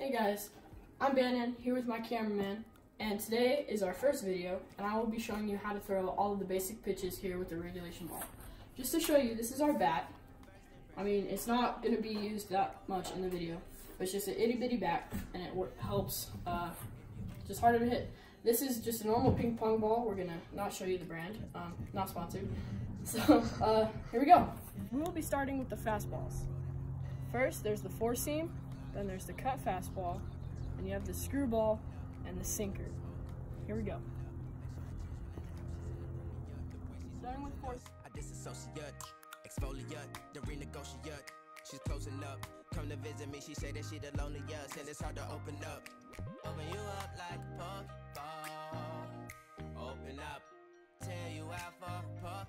Hey guys, I'm Bannon here with my cameraman, and today is our first video, and I will be showing you how to throw all of the basic pitches here with the regulation ball. Just to show you, this is our bat. I mean, it's not going to be used that much in the video, but it's just an itty bitty bat, and it helps, uh, just harder to hit. This is just a normal ping pong ball. We're gonna not show you the brand, um, not sponsored. So uh, here we go. We will be starting with the fastballs. First, there's the four seam, then there's the cut fastball, and you have the screwball and the sinker. Here we go. Starting with four. I disassociate, exfoliate, the renegotiate. She's closing up. Come to visit me, she say that she the loneliest, and it's hard to open up. Open you up like a Open up, tear you out for puff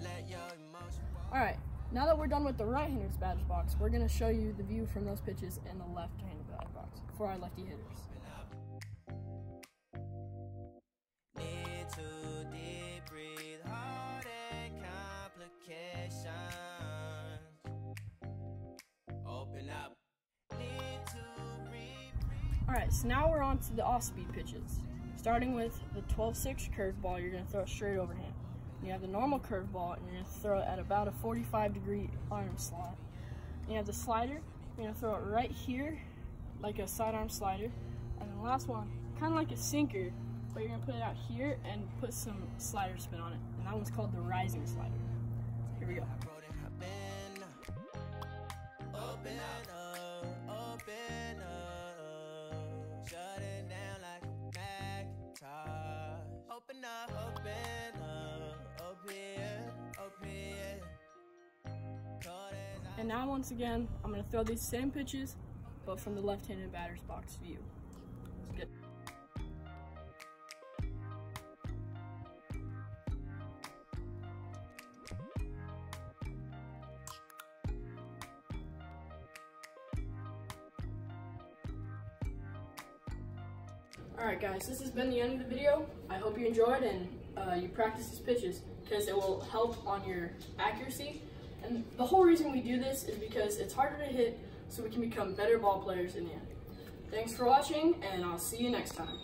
Let your emotions. All right. Now that we're done with the right-hander's batter's box, we're going to show you the view from those pitches in the left-handed batter's box for our lefty hitters. Alright, so now we're on to the off-speed pitches. Starting with the 12-6 curveball, you're going to throw it straight overhand. You have the normal curveball, and you're going to throw it at about a 45 degree arm slot. You have the slider, you're going to throw it right here, like a sidearm slider. And the last one, kind of like a sinker, but you're going to put it out here and put some slider spin on it. And that one's called the rising slider. Here we go. Open up, open And now once again, I'm to throw these same pitches, but from the left-handed batter's box view. Alright guys, this has been the end of the video. I hope you enjoyed and uh, you practice these pitches because it will help on your accuracy and the whole reason we do this is because it's harder to hit so we can become better ball players in the end. Thanks for watching, and I'll see you next time.